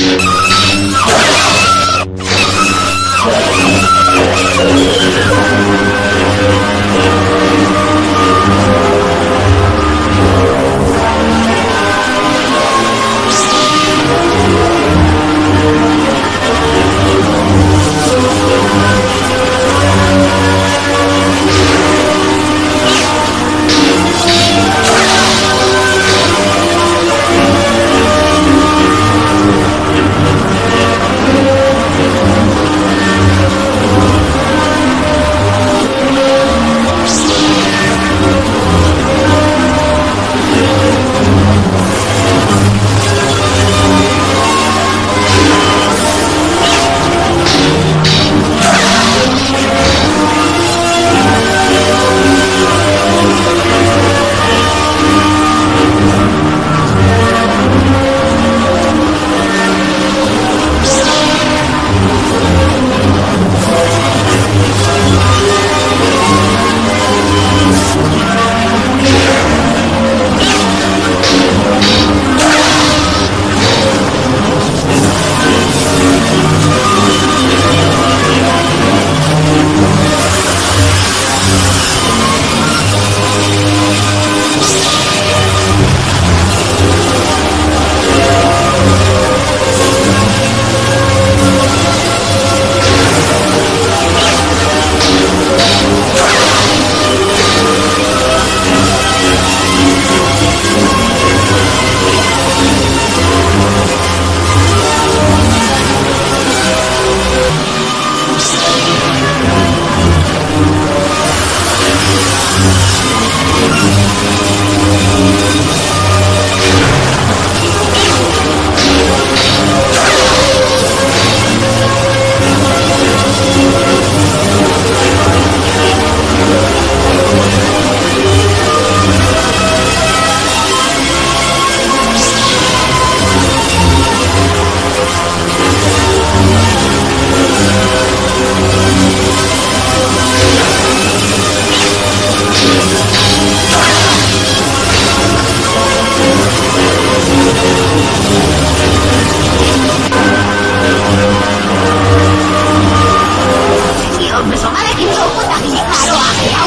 Yeah.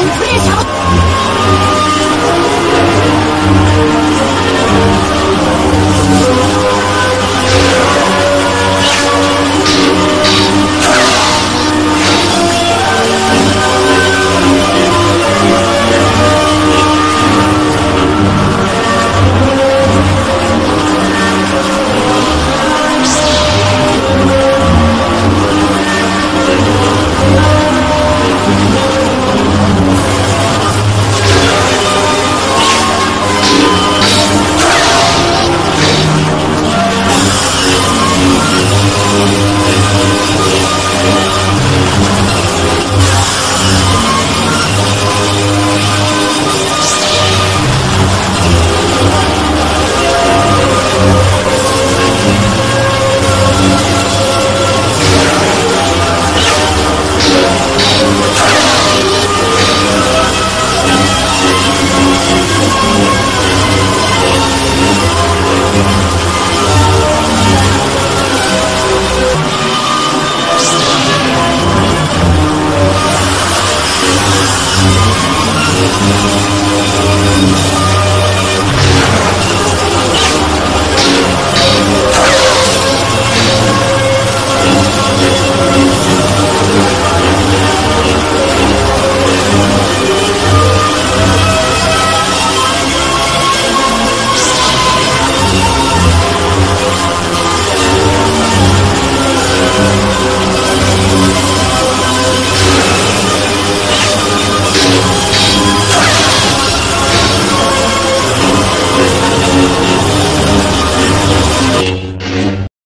什